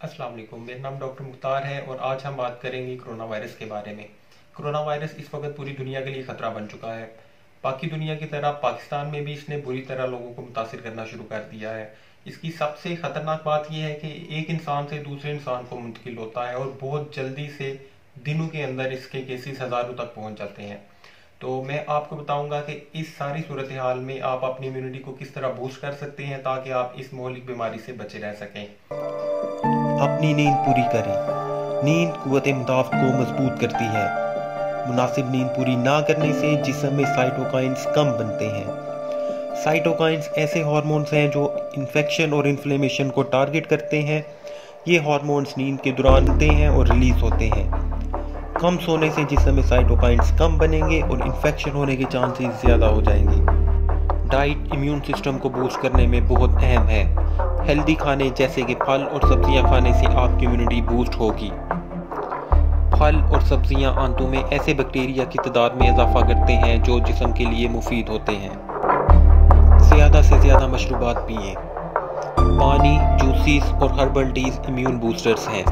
السلام علیکم، میرا نام ڈاکٹر مختار ہے اور آج ہم بات کریں گے کرونا وائرس کے بارے میں۔ کرونا وائرس اس وقت پوری دنیا کے لیے خطرہ بن چکا ہے۔ باقی دنیا کی طرح پاکستان میں بھی اس نے بری طرح لوگوں کو متاثر کرنا شروع کر دیا ہے۔ اس کی سب سے خطرناک بات یہ ہے کہ ایک انسان سے دوسرے انسان کو منتقل ہوتا ہے اور بہت جلدی سے دنوں کے اندر اس کے کیسز ہزاروں تک پہنچ جاتے ہیں۔ تو میں آپ کو بتاؤں گا کہ اس ساری صورتحال میں آپ اپنی امیونٹی کو کس طرح بوسٹ کر سکتے ہیں تاکہ آپ اس مہلک بیماری سے بچے رہ سکیں۔ اپنی نیند پوری کریں۔ نیند قوت مدافعت کو مضبوط کرتی ہے۔ مناسب نیند پوری نہ کرنے سے جسم میں سائٹوکائنز کم بنتے ہیں۔ سائٹوکائنز ایسے ہارمونز ہیں جو انفیکشن اور انفلیمیشن کو ٹارگٹ کرتے ہیں۔ یہ ہارمونز نیند کے دوران ہوتے ہیں اور ریلیز ہوتے ہیں۔ کم سونے سے جسم میں سائٹوکائنز کم بنیں گے اور انفیکشن ہونے کے چانسز زیادہ ہو جائیں گے۔ ڈائٹ امیون سسٹم کو بوسٹ کرنے میں بہت اہم ہے۔ ہیلدی کھانے جیسے کہ پھل اور سبزیاں کھانے سے آپ کی امیونٹی بوسٹ ہوگی۔ پھل اور سبزیاں آنتوں میں ایسے بیکٹیریا کی تعداد میں اضافہ کرتے ہیں جو جسم کے لیے مفید ہوتے ہیں۔ زیادہ سے زیادہ مشروبات پئیں پانی جوسیز اور ہربل ٹیز امیون بوسٹرز ہیں۔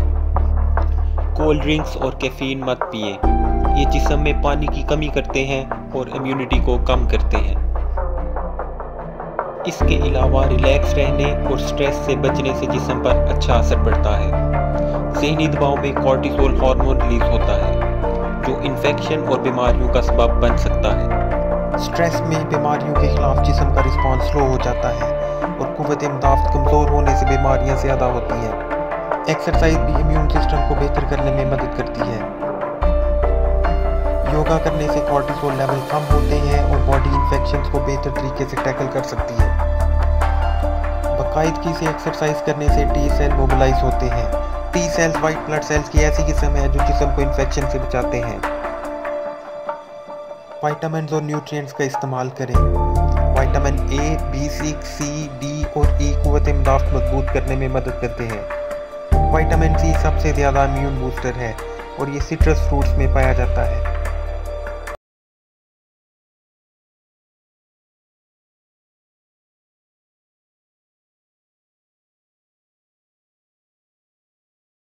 کولڈ ڈرنکس اور کیفین مت پئیں یہ جسم میں پانی کی کمی کرتے ہیں اور امیونٹی کو کم کرتے ہیں۔ اس کے علاوہ ریلیکس رہنے اور سٹریس سے بچنے سے جسم پر اچھا اثر پڑتا ہے۔ ذہنی دباؤ میں کارٹیزول ہارمون ریلیز ہوتا ہے، جو انفیکشن اور بیماریوں کا سبب بن سکتا ہے۔ سٹریس میں بیماریوں کے خلاف جسم کا رسپانس سلو ہو جاتا ہے اور قوت امدافت کمزور ہونے سے بیماریاں زیادہ ہوتی ہیں۔ ایکسرسائز بھی امیون سسٹم کو بہتر کرنے میں مدد کرتی ہے۔ یوگا کرنے سے کورٹیزول لیول کم ہوتے ہیں اور باڈی انفیکشنز کو بہتر طریقے سے ٹیکل کر سکتی ہے۔ باقاعدگی سے ایکسرسائز کرنے سے ٹی سیل موبلائز ہوتے ہیں۔ T cells white blood cells کی ایسی قسم ہے جو جسم کو انفیکشن سے بچاتے ہیں۔ وائٹامنز اور نیوٹرینٹس کا استعمال کریں۔ Vitamin A B six C D اور ای قوت مدافعت مضبوط کرنے میں مدد کرتے ہیں۔ وائٹامن سی سب سے زیادہ امیون بوسٹر ہے اور یہ سٹرس فروٹس میں پایا جاتا ہے۔